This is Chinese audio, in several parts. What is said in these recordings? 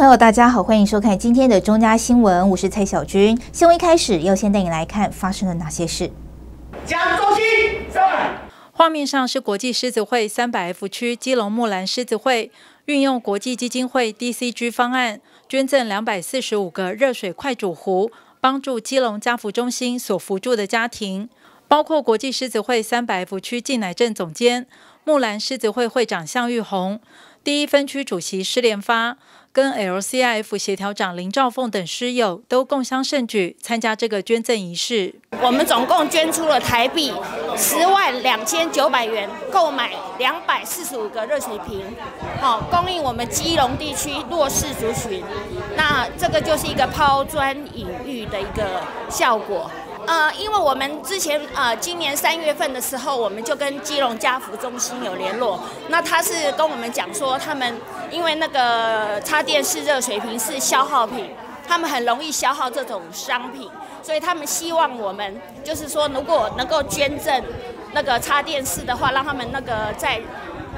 众朋友，大家好，欢迎收看今天的中嘉新闻，我是蔡小军。新闻一开始要先带你来看发生了哪些事。蒋中心在。画面上是国际狮子会三百 F 区基隆木兰狮子会运用国际基金会 DCG 方案，捐赠两百四十五个热水快煮壶，帮助基隆家福中心所扶助的家庭，包括国际狮子会三百 F 区进乃镇总监、木兰狮子会会长向玉红、第一分区主席施连发。跟 LCIF 协调长林兆凤等师友都共襄盛举，参加这个捐赠仪式。我们总共捐出了台币十万两千九百元，购买两百四十五个热水瓶，好供应我们基隆地区弱势族群。那这个就是一个抛砖引玉的一个效果。呃，因为我们之前呃，今年三月份的时候，我们就跟基隆家福中心有联络。那他是跟我们讲说，他们因为那个插电式热水瓶是消耗品，他们很容易消耗这种商品，所以他们希望我们就是说，如果能够捐赠那个插电式的话，让他们那个在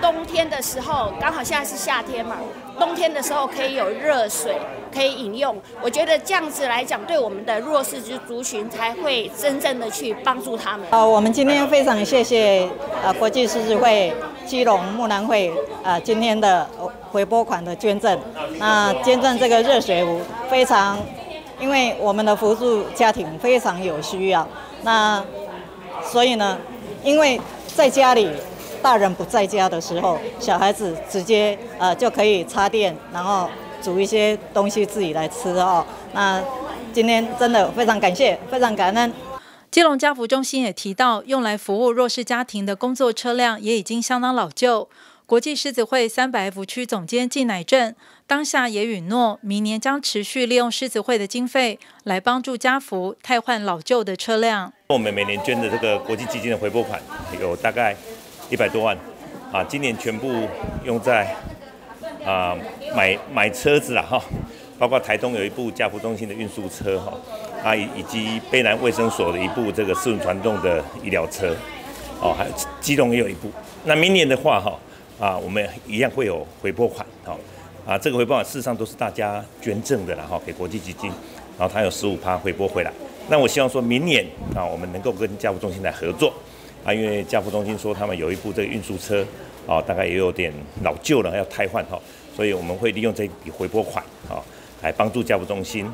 冬天的时候，刚好现在是夏天嘛，冬天的时候可以有热水。可以饮用，我觉得这样子来讲，对我们的弱势族族群才会真正的去帮助他们。呃，我们今天非常谢谢呃国际狮子会、基隆木兰会呃今天的回拨款的捐赠。那捐赠这个热水壶非常，因为我们的扶助家庭非常有需要。那所以呢，因为在家里大人不在家的时候，小孩子直接呃就可以插电，然后。煮一些东西自己来吃哦。那今天真的非常感谢，非常感恩。基隆家福中心也提到，用来服务弱势家庭的工作车辆也已经相当老旧。国际狮子会三百 F 区总监季乃正当下也允诺，明年将持续利用狮子会的经费来帮助家福汰换老旧的车辆。我们每年捐的这个国际基金的回拨款有大概一百多万，啊，今年全部用在。啊，买买车子了，哈，包括台东有一部家福中心的运输车哈，啊以以及卑南卫生所的一部这个四轮传动的医疗车，哦，还有基隆也有一部。那明年的话哈，啊我们一样会有回拨款，好，啊这个回拨款事实上都是大家捐赠的然后给国际基金，然后它有十五趴回拨回来。那我希望说明年啊，我们能够跟家福中心来合作，啊因为家福中心说他们有一部这个运输车。啊，大概也有点老旧了，要汰换哈，所以我们会利用这笔回拨款啊，来帮助家福中心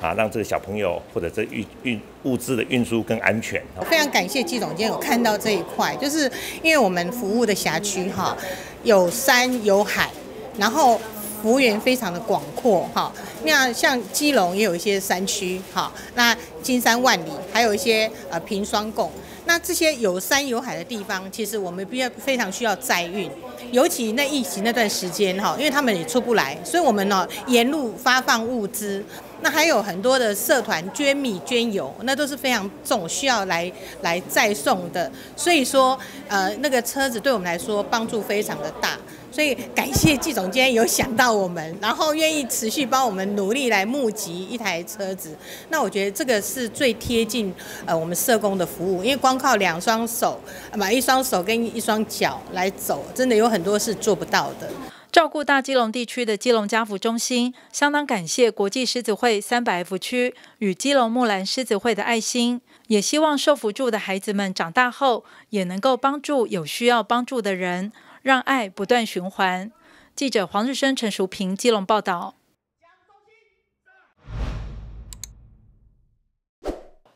啊，让这个小朋友或者这运运物资的运输更安全。非常感谢季总监有看到这一块，就是因为我们服务的辖区哈，有山有海，然后幅员非常的广阔哈。那像基隆也有一些山区哈，那金山万里，还有一些呃平双贡。那这些有山有海的地方，其实我们必要非常需要载运，尤其那疫情那段时间哈，因为他们也出不来，所以我们呢沿路发放物资。那还有很多的社团捐米捐油，那都是非常重需要来来载送的。所以说，呃，那个车子对我们来说帮助非常的大。所以感谢季总监有想到我们，然后愿意持续帮我们努力来募集一台车子。那我觉得这个是最贴近呃我们社工的服务，因为光靠两双手，买一双手跟一双脚来走，真的有很多是做不到的。照顾大基隆地区的基隆家福中心，相当感谢国际狮子会三百 F 区与基隆木兰狮子会的爱心，也希望受扶助的孩子们长大后也能够帮助有需要帮助的人。让爱不断循环。记者黄日升、陈淑平、基隆报道。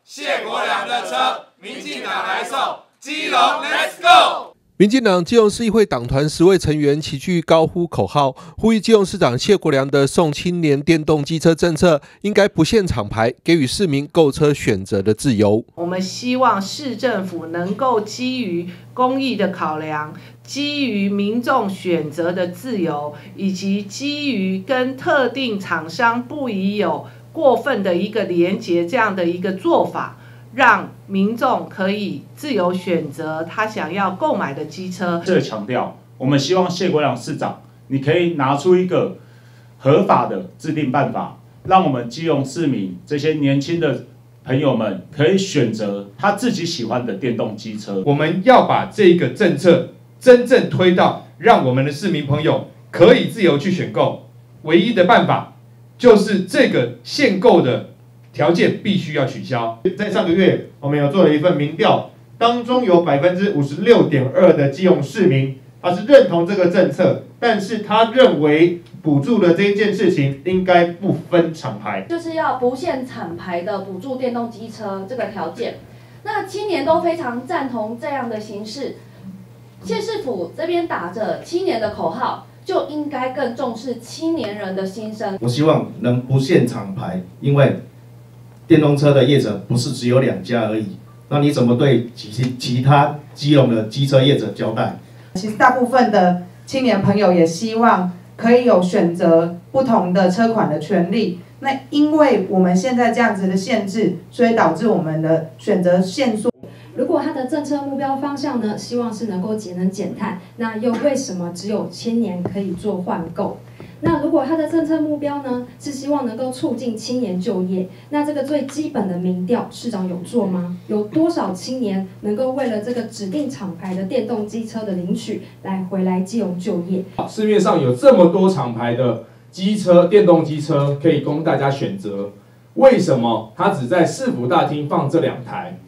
谢国良的车，民进党来送，基隆 Let's Go。民进党基隆市议会党团十位成员齐聚高呼口号，呼吁基隆市长谢国良的送青年电动机车政策应该不限厂牌，给予市民购车选择的自由。我们希望市政府能够基于公益的考量，基于民众选择的自由，以及基于跟特定厂商不宜有过分的一个连结这样的一个做法。让民众可以自由选择他想要购买的机车。这个强调，我们希望谢国良市长，你可以拿出一个合法的制定办法，让我们基隆市民这些年轻的朋友们可以选择他自己喜欢的电动机车。我们要把这个政策真正推到，让我们的市民朋友可以自由去选购。唯一的办法就是这个限购的条件必须要取消。在上个月，我们有做了一份民调，当中有百分之五十六点二的基隆市民，他是认同这个政策，但是他认为补助的这一件事情应该不分厂牌，就是要不限厂牌的补助电动机车这个条件。那青年都非常赞同这样的形式。县市府这边打着青年的口号，就应该更重视青年人的心声。我希望能不限厂牌，因为电动车的业者不是只有两家而已。那你怎么对其其他基隆的机车业者交代？其实大部分的青年朋友也希望可以有选择不同的车款的权利。那因为我们现在这样子的限制，所以导致我们的选择限缩。如果它的政策目标方向呢，希望是能够节能减碳，那又为什么只有青年可以做换购？那如果它的政策目标呢，是希望能够促进青年就业，那这个最基本的民调，市长有做吗？有多少青年能够为了这个指定厂牌的电动机车的领取，来回来基隆就业？市面上有这么多厂牌的机车、电动机车可以供大家选择，为什么它只在市府大厅放这两台？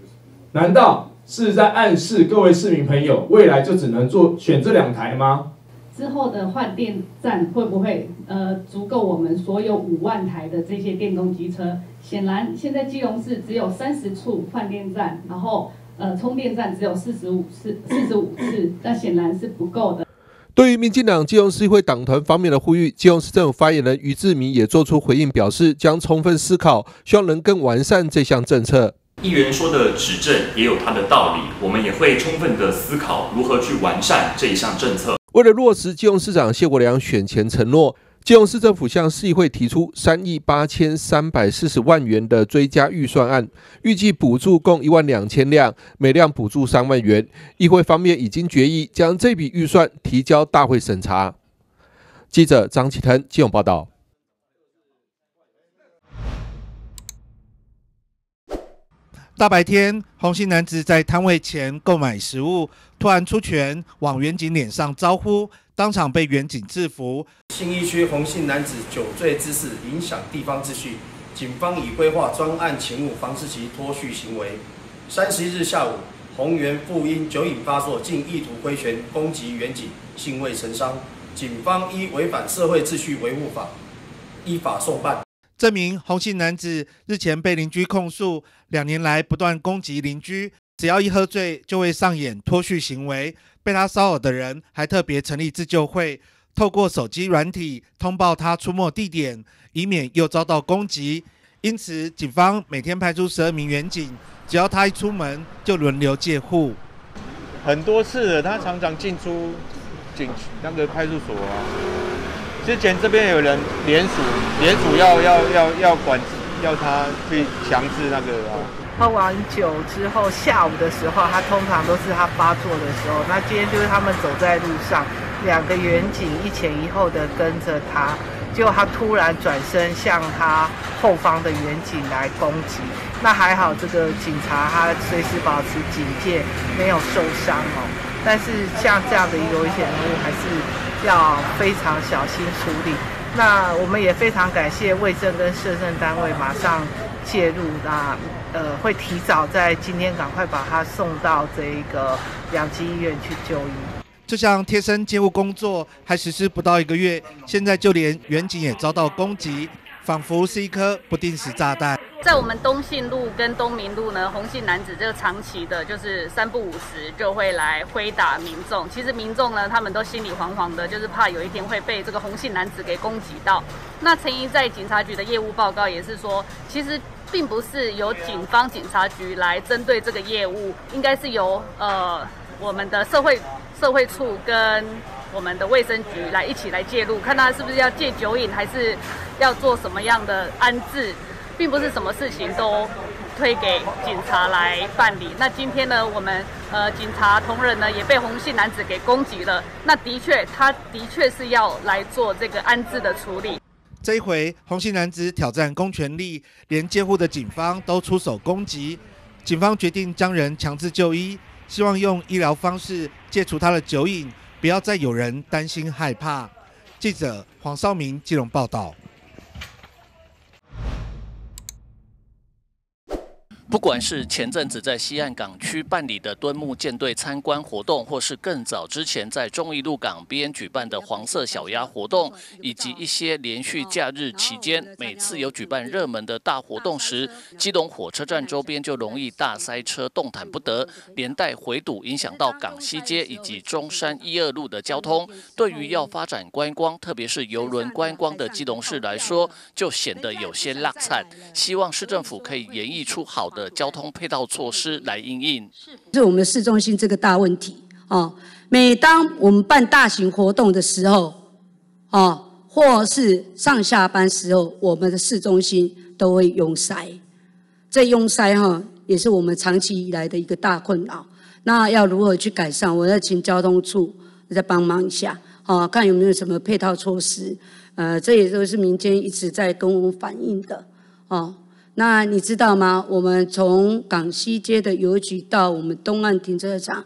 难道是在暗示各位市民朋友，未来就只能做选这两台吗？之后的换电站会不会呃足够我们所有五万台的这些电动机车？显然，现在基隆市只有三十处换电站，然后呃充电站只有四十五次，四十五次，那显然是不够的。对于民进党基隆市会党团方面的呼吁，基隆市政府发言人于志明也做出回应，表示将充分思考，希望能更完善这项政策。议员说的指正也有他的道理，我们也会充分的思考如何去完善这一项政策。为了落实基隆市长谢国良选前承诺，基隆市政府向市议会提出三亿八千三百四十万元的追加预算案，预计补助共一万两千辆，每辆补助三万元。议会方面已经决议将这笔预算提交大会审查。记者张启腾基隆报道。大白天，红姓男子在摊位前购买食物，突然出拳往远警脸上招呼，当场被远警制服。新一区红姓男子酒醉滋事，影响地方秩序，警方已规划专案勤务，防止其脱序行为。三十一日下午，红源复因酒瘾发作，竟意图挥拳攻击远警，幸未成伤。警方依违反社会秩序维护法，依法送办。这名红姓男子日前被邻居控诉，两年来不断攻击邻居，只要一喝醉就会上演脱序行为。被他骚扰的人还特别成立自救会，透过手机软体通报他出没地点，以免又遭到攻击。因此，警方每天派出十二名员警，只要他一出门就轮流戒护。很多次了，他常常进出警那个派出所啊。之前这边有人联署，联署要要要要管，要他去强制那个啊。喝完酒之后，下午的时候，他通常都是他发作的时候。那今天就是他们走在路上，两个远景一前一后的跟着他，结果他突然转身向他后方的远景来攻击。那还好，这个警察他随时保持警戒，没有受伤哦。但是像这样的一个危险人物，还是。要非常小心处理。那我们也非常感谢卫生跟摄政单位马上介入，那呃会提早在今天赶快把他送到这个两级医院去就医。这项贴身监护工作还实施不到一个月，现在就连远景也遭到攻击，仿佛是一颗不定时炸弹。在我们东信路跟东明路呢，红姓男子这个长期的，就是三不五时就会来挥打民众。其实民众呢，他们都心里惶惶的，就是怕有一天会被这个红姓男子给攻击到。那陈怡在警察局的业务报告也是说，其实并不是由警方警察局来针对这个业务，应该是由呃我们的社会社会处跟我们的卫生局来一起来介入，看他是不是要戒酒瘾，还是要做什么样的安置。并不是什么事情都推给警察来办理。那今天呢，我们呃警察同仁呢也被红姓男子给攻击了。那的确，他的确是要来做这个安置的处理。这一回，红姓男子挑战公权力，连监护的警方都出手攻击。警方决定将人强制就医，希望用医疗方式戒除他的酒瘾，不要再有人担心害怕。记者黄少明基隆报道。不管是前阵子在西岸港区办理的敦木舰队参观活动，或是更早之前在中义路港边举办的黄色小鸭活动，以及一些连续假日期间，每次有举办热门的大活动时，基隆火车站周边就容易大塞车，动弹不得，连带回堵，影响到港西街以及中山一二路的交通。对于要发展观光，特别是游轮观光的基隆市来说，就显得有些落惨。希望市政府可以演绎出好的交通配套措施来应应，是是我们市中心这个大问题哦。每当我们办大型活动的时候，哦，或是上下班时候，我们的市中心都会拥塞。这拥塞哈，也是我们长期以来的一个大困扰。那要如何去改善？我要请交通处再帮忙一下，哦，看有没有什么配套措施。呃，这也都是民间一直在跟我们反映的，哦。那你知道吗？我们从港西街的邮局到我们东岸停车场，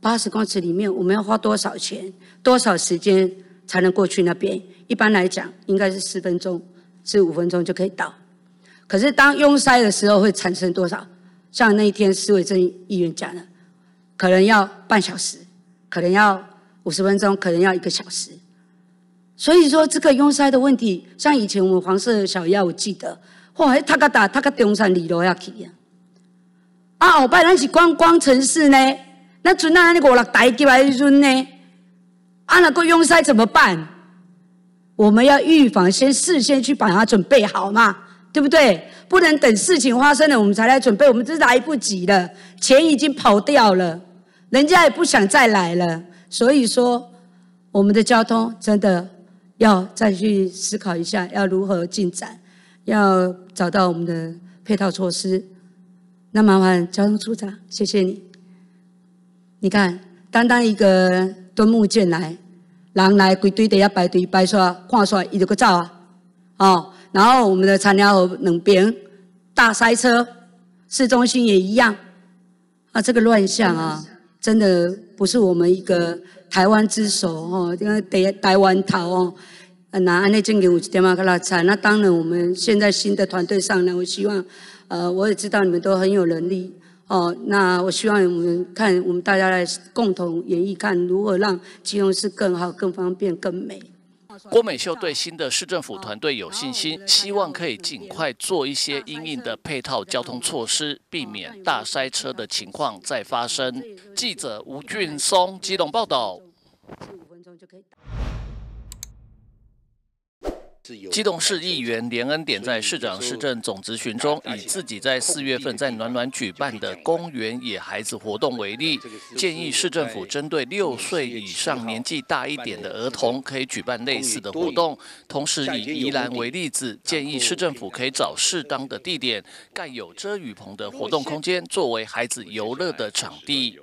八十公尺里面，我们要花多少钱、多少时间才能过去那边？一般来讲，应该是十分钟、至五分钟就可以到。可是当拥塞的时候，会产生多少？像那一天施伟正议员讲的，可能要半小时，可能要五十分钟，可能要一个小时。所以说，这个拥塞的问题，像以前我们黄色小鸭，我记得。哇！他个大，他个中山二路遐去啊！啊，后摆咱是观光城市呢，那阵啊，那五六台进来时阵呢，啊，那个拥塞怎么办？我们要预防，先事先去把它准备好嘛，对不对？不能等事情发生了，我们才来准备，我们这是来不及了，钱已经跑掉了，人家也不想再来了。所以说，我们的交通真的要再去思考一下，要如何进展。要找到我们的配套措施，那麻烦交通处长，谢谢你。你看，单单一个敦木进来，人来归堆的要排队排刷，看刷伊就个走啊，哦，然后我们的长寮河两边大塞车，市中心也一样，啊，这个乱象啊，真的不是我们一个台湾之首哦，因为台台湾头哦。那安内正给我点嘛个拉菜，那当然我们现在新的团队上呢，我希望，呃，我也知道你们都很有能力哦。那我希望我们看，我们大家来共同演绎，看如何让金融市更好、更方便、更美。郭美秀对新的市政府团队有信心，希望可以尽快做一些应应的配套交通措施，避免大塞车的情况再发生。记者吴俊松基隆报道。十五分钟就可以基隆市议员连恩典在市长市政总咨询中，以自己在四月份在暖暖举办的公园野孩子活动为例，建议市政府针对六岁以上年纪大一点的儿童，可以举办类似的活动。同时以宜兰为例子，建议市政府可以找适当的地点，盖有遮雨棚的活动空间，作为孩子游乐的场地。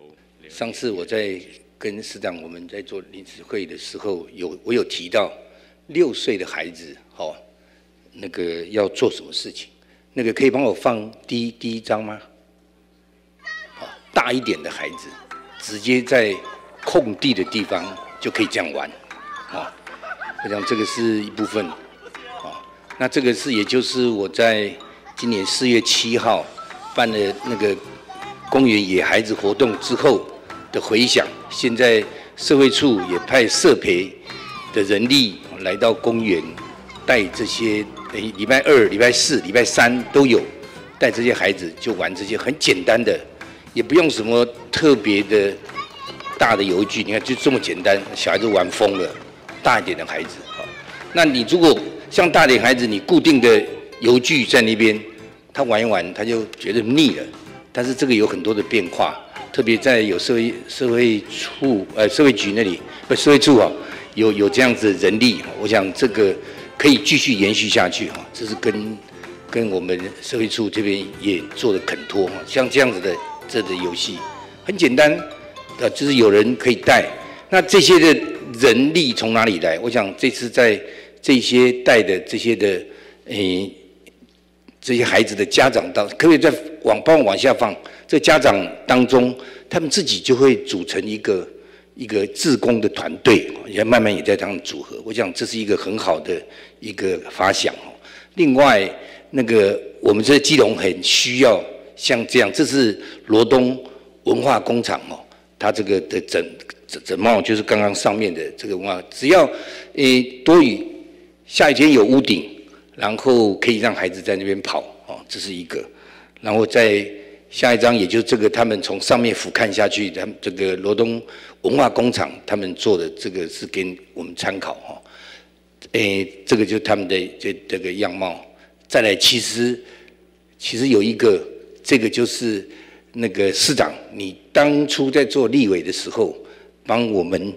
上次我在跟市长我们在做临时会的时候，有我有提到。六岁的孩子，好，那个要做什么事情？那个可以帮我放第第一张吗？好，大一点的孩子，直接在空地的地方就可以这样玩，好，我想这个是一部分，好，那这个是也就是我在今年四月七号办了那个公园野孩子活动之后的回响。现在社会处也派社培的人力。来到公园，带这些诶，礼拜二、礼拜四、礼拜三都有，带这些孩子就玩这些很简单的，也不用什么特别的大的游具。你看就这么简单，小孩子玩疯了。大一点的孩子，那你如果像大点孩子，你固定的游具在那边，他玩一玩他就觉得腻了。但是这个有很多的变化，特别在有社会社会处呃社会局那里不社会处啊。有有这样子的人力，我想这个可以继续延续下去哈。这是跟跟我们社会处这边也做的肯托哈。像这样子的这的游戏很简单，呃，就是有人可以带。那这些的人力从哪里来？我想这次在这些带的这些的诶这些孩子的家长当，可不可以再往帮我往下放？这家长当中，他们自己就会组成一个。一个自工的团队，也慢慢也在这样组合。我想这是一个很好的一个发想哦。另外，那个我们这基隆很需要像这样，这是罗东文化工厂哦，它这个的整整整貌就是刚刚上面的这个文化，只要诶多雨，下雨天有屋顶，然后可以让孩子在那边跑哦，这是一个。然后在下一张，也就是这个他们从上面俯瞰下去，他们这个罗东文化工厂他们做的这个是给我们参考哈。诶，这个就是他们的这这个样貌。再来，其实其实有一个，这个就是那个市长，你当初在做立委的时候，帮我们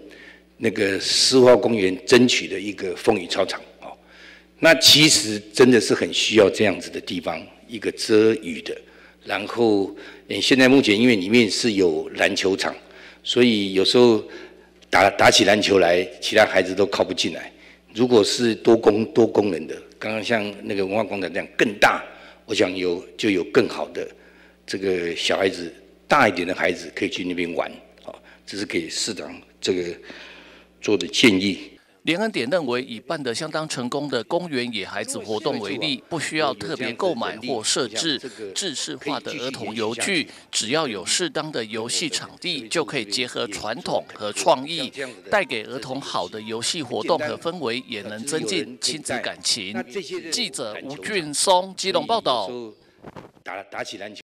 那个诗花公园争取的一个风雨操场哦。那其实真的是很需要这样子的地方，一个遮雨的。然后，诶，现在目前因为里面是有篮球场，所以有时候打打起篮球来，其他孩子都靠不进来。如果是多功多功能的，刚刚像那个文化广场这样更大，我想有就有更好的这个小孩子大一点的孩子可以去那边玩，啊，这是给市长这个做的建议。连恩典认为，以办得相当成功的公园野孩子活动为例，不需要特别购买或设置制式化的儿童游具，只要有适当的游戏场地，就可以结合传统和创意，带给儿童好的游戏活动和氛围，也能增进亲子感情。记者吴俊松基隆报道。打打起篮球。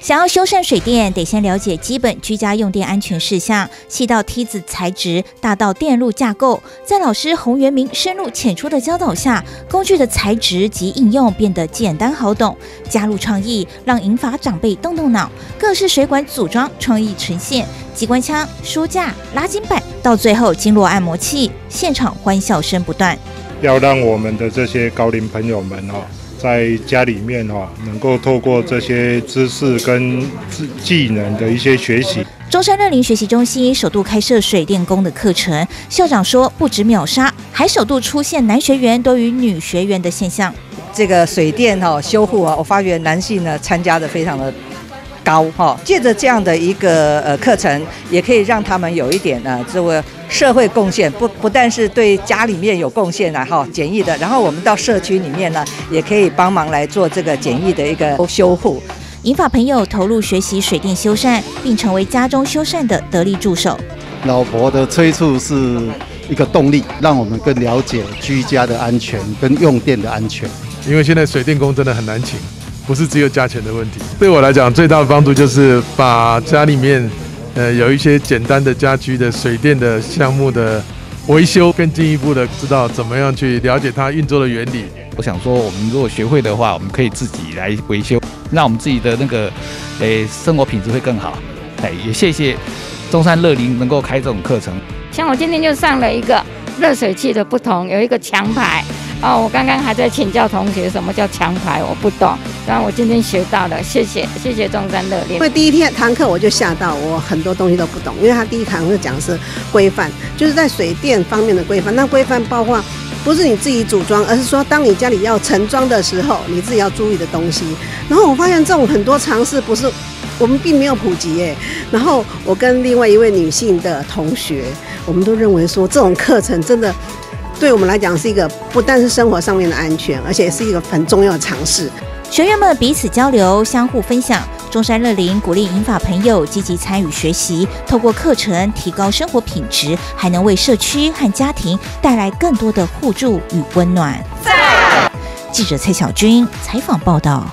想要修缮水电，得先了解基本居家用电安全事项，细到梯子材质，大到电路架构。在老师洪元明深入浅出的教导下，工具的材质及应用变得简单好懂。加入创意，让银发长辈动动脑。各式水管组装创意呈现，机关枪、书架、拉筋板，到最后经络按摩器，现场欢笑声不断。要让我们的这些高龄朋友们哦。在家里面哦，能够透过这些知识跟技能的一些学习。中山乐林学习中心首度开设水电工的课程，校长说不止秒杀，还首度出现男学员多于女学员的现象。这个水电哈修护啊，我发觉男性呢参加的非常的。高哈，借着这样的一个呃课程，也可以让他们有一点呢这个社会贡献，不不但是对家里面有贡献啊哈简易的，然后我们到社区里面呢，也可以帮忙来做这个简易的一个修护。银发朋友投入学习水电修缮，并成为家中修缮的得力助手。老婆的催促是一个动力，让我们更了解居家的安全跟用电的安全。因为现在水电工真的很难请。不是只有价钱的问题，对我来讲最大的帮助就是把家里面，呃，有一些简单的家居的水电的项目的维修，更进一步的知道怎么样去了解它运作的原理。我想说，我们如果学会的话，我们可以自己来维修，让我们自己的那个，诶，生活品质会更好。哎，也谢谢中山乐林能够开这种课程。像我今天就上了一个热水器的不同，有一个墙牌。哦，我刚刚还在请教同学什么叫墙牌，我不懂。然我今天学到了，谢谢谢谢中山乐联。因为第一天堂课我就吓到，我很多东西都不懂。因为他第一堂课讲的是规范，就是在水电方面的规范。那规范包括不是你自己组装，而是说当你家里要盛装的时候，你自己要注意的东西。然后我发现这种很多常识不是我们并没有普及耶。然后我跟另外一位女性的同学，我们都认为说这种课程真的。对我们来讲是一个不但是生活上面的安全，而且是一个很重要的尝试。学员们彼此交流，相互分享。中山乐林鼓励银发朋友积极参与学习，透过课程提高生活品质，还能为社区和家庭带来更多的互助与温暖。记者蔡小军采访报道。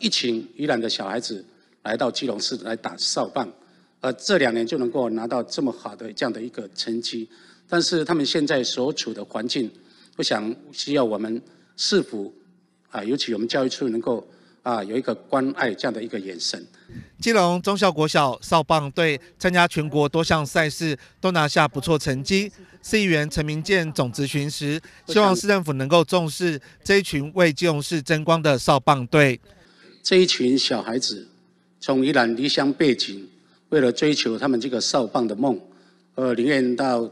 疫情依然的小孩子来到基隆市来打扫棒，呃，这两年就能够拿到这么好的这样的一个成绩。但是他们现在所处的环境，我想需要我们市府啊，尤其我们教育处能够啊有一个关爱这样的一个眼神。基隆中校国小少棒队参加全国多项赛事，都拿下不错成绩。市议员陈明健总咨询时，希望市政府能够重视这一群为基隆市争光的少棒队。这一群小孩子从宜兰离乡背景，为了追求他们这个少棒的梦，呃，宁愿到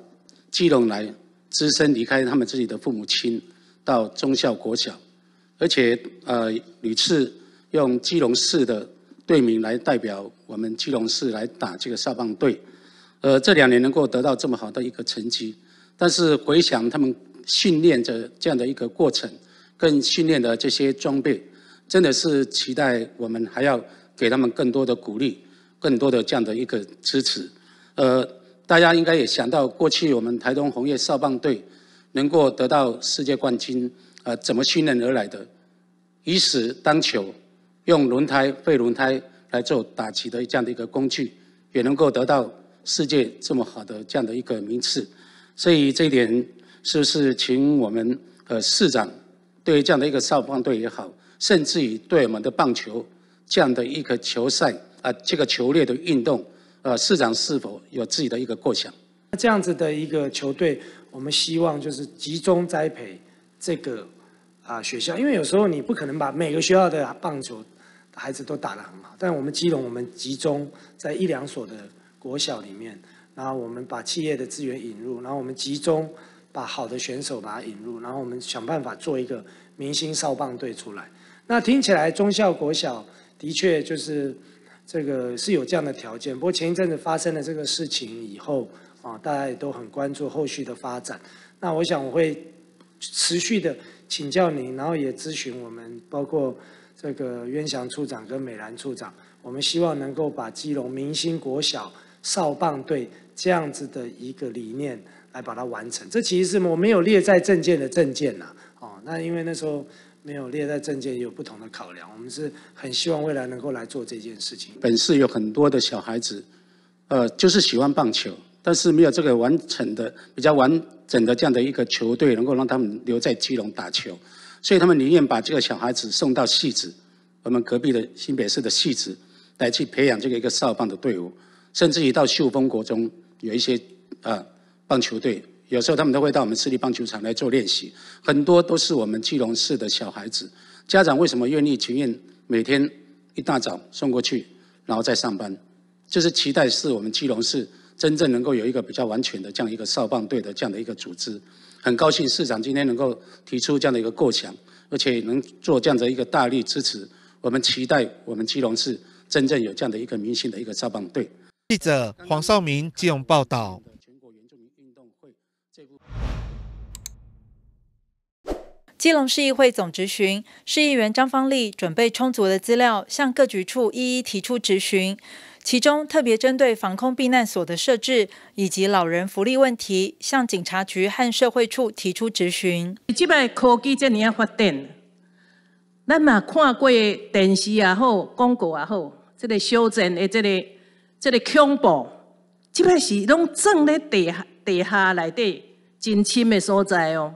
基隆来，只身离开他们自己的父母亲，到中校国小，而且呃屡次用基隆市的队名来代表我们基隆市来打这个少棒队。呃，这两年能够得到这么好的一个成绩，但是回想他们训练的这样的一个过程，跟训练的这些装备，真的是期待我们还要给他们更多的鼓励，更多的这样的一个支持。呃，大家应该也想到，过去我们台东红叶少棒队能够得到世界冠军，呃，怎么训练而来的？以死当球，用轮胎、废轮胎来做打击的这样的一个工具，也能够得到。世界这么好的这样的一个名次，所以这一点是不是请我们呃市长对于这样的一个少棒队也好，甚至于对我们的棒球这样的一个球赛啊这个球类的运动，呃市长是否有自己的一个构想？这样子的一个球队，我们希望就是集中栽培这个啊学校，因为有时候你不可能把每个学校的棒球孩子都打得很好，但我们基隆我们集中在一两所的。国小里面，然后我们把企业的资源引入，然后我们集中把好的选手把它引入，然后我们想办法做一个明星少棒队出来。那听起来中校国小的确就是这个是有这样的条件。不过前一阵子发生了这个事情以后啊，大家也都很关注后续的发展。那我想我会持续的请教您，然后也咨询我们，包括这个渊祥处长跟美兰处长，我们希望能够把基隆明星国小。少棒队这样子的一个理念来把它完成，这其实是我没有列在证件的证件呐，哦，那因为那时候没有列在证件，也有不同的考量。我们是很希望未来能够来做这件事情。本市有很多的小孩子，呃，就是喜欢棒球，但是没有这个完整的、比较完整的这样的一个球队，能够让他们留在基隆打球，所以他们宁愿把这个小孩子送到戏子，我们隔壁的新北市的戏子，来去培养这个一个少棒的队伍。甚至于到秀峰国中有一些啊棒球队，有时候他们都会到我们市立棒球场来做练习，很多都是我们基隆市的小孩子。家长为什么愿意情愿每天一大早送过去，然后再上班？就是期待是我们基隆市真正能够有一个比较完全的这样一个少棒队的这样的一个组织。很高兴市长今天能够提出这样的一个构想，而且能做这样的一个大力支持。我们期待我们基隆市真正有这样的一个明星的一个少棒队。记者黄少明基隆报道。基隆市议会总质询，市议员张方丽准备充足的资料，向各局处一一提出质询，其中特别针对防空避难所的设置以及老人福利问题，向警察局和社会处提出质询。即摆科技这样发展，咱嘛看过电视也好，广告也好，这个修正的这个。这个恐怖，即摆是拢藏咧地地下内底真深的所在哦。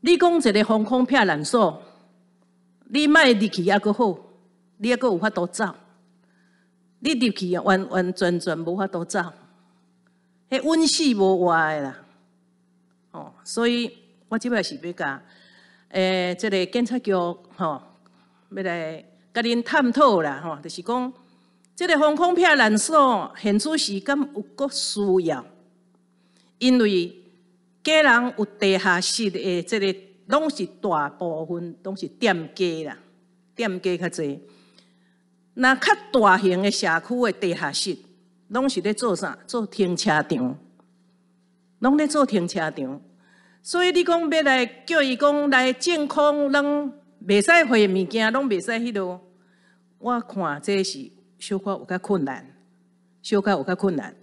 你讲一个防空片难锁，你莫入去还阁好，你还阁有法度走。你入去完完全全无法度走，迄温死无活的啦。哦，所以我即摆是要甲诶，这个检察局吼，要来甲恁探讨啦，吼，就是讲。这个防空片难锁，现此时敢有个需要？因为家人有地下室的，这个拢是大部分拢是店家啦，店家较济。那较大型的社区的地下室，拢是咧做啥？做停车场，拢咧做停车场。所以你讲要来叫伊讲来健康，拢袂使回物件，拢袂使迄落。我看这是。小可有较困难，小可有较困难，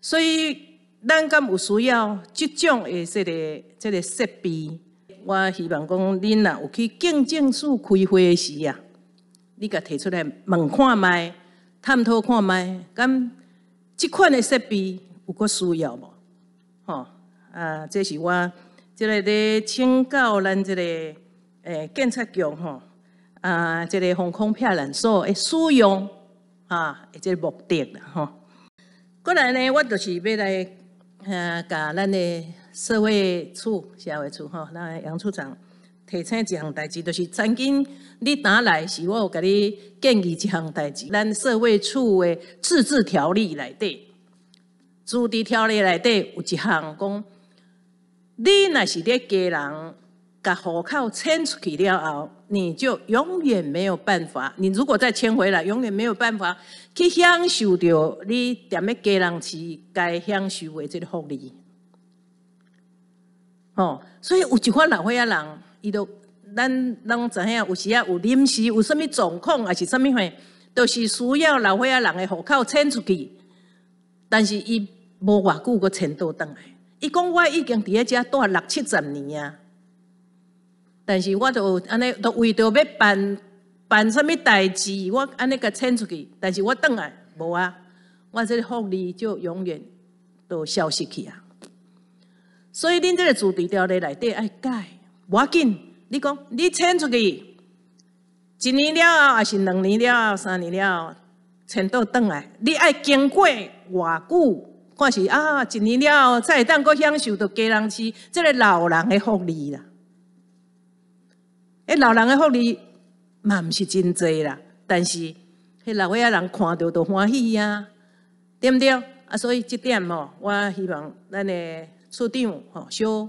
所以咱敢有需要即种的这个这个设备。我希望讲恁若有去见证处开会时啊，你甲提出来问看卖，探讨看卖，咁即款的设备有搁需要无？吼，啊，这是我即个咧请教咱即个诶检察局吼，啊，即个防空骗人所诶使用啊，即个目的啦吼。过来呢，我就是要来呃，甲咱的社会处、社会处吼，咱杨处长提醒一项代志，就是曾经你打来是我有甲你建议一项代志，咱社会处的自治条例内底。自治条例内底有一项讲，你若是咧家人，甲户口迁出去了后，你就永远没有办法。你如果再迁回来，永远没有办法去享受到你踮咧家人时该享受的这个福利。哦，所以有一款老岁仔人，伊都咱拢知影，有时啊有临时有啥物状况，还是啥物货，都是需要老岁仔人的户口迁出去，但是伊。无偌久，阁迁倒转来。伊讲我已经伫咧遮住六七十年啊，但是我都安尼，都为着要办办啥物代志，我安尼甲迁出去。但是我倒来无啊，我这个福利就永远都消失去啊。所以恁这个自治条例内底爱改，无要紧。你讲你迁出去一年了后，还是两年了后、三年了后，迁倒转来，你爱经过偌久？看是啊，一年了，才会当阁享受到家人是即个老人的福利啦。诶老人的福利嘛毋是真济啦，但是迄老岁仔人看到都欢喜呀，对毋对？啊，所以即点吼，我希望咱的处长吼，小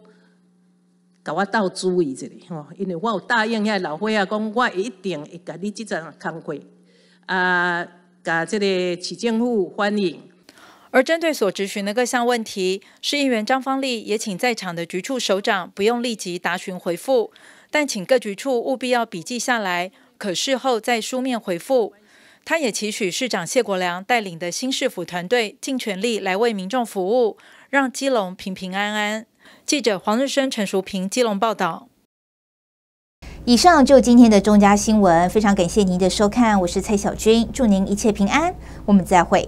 甲我斗注意一下吼，因为我有答应遐老岁仔讲，我一定会甲你即阵工课啊，甲即个市政府反映。而针对所质询的各项问题，市议员张方丽也请在场的局处首长不用立即答询回复，但请各局处务必要笔记下来，可事后再书面回复。他也期许市长谢国良带领的新市府团队尽全力来为民众服务，让基隆平平安安。记者黄日升、陈淑平，基隆报道。以上就今天的中嘉新闻，非常感谢您的收看，我是蔡小军，祝您一切平安，我们再会。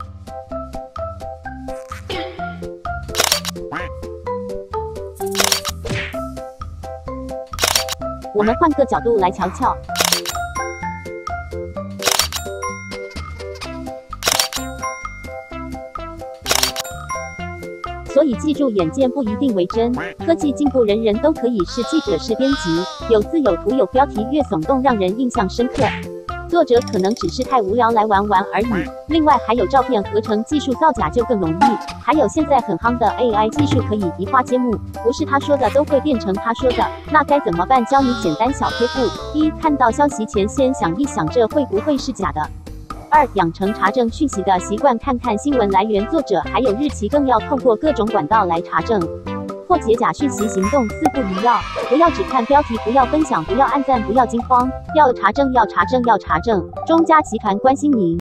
我们换个角度来瞧瞧。所以记住，眼见不一定为真。科技进步，人人都可以是记者、是编辑，有字有图有标题，越耸动让人印象深刻。作者可能只是太无聊来玩玩而已。另外还有照片合成技术造假就更容易。还有现在很夯的 AI 技术，可以移花接木，不是他说的都会变成他说的。那该怎么办？教你简单小贴布：一、看到消息前先想一想，这会不会是假的？二、养成查证讯息的习惯，看看新闻来源、作者还有日期，更要透过各种管道来查证。破解假讯息行动四不一要：不要只看标题，不要分享，不要按赞，不要惊慌，要查证，要查证，要查证。中嘉集团关心您。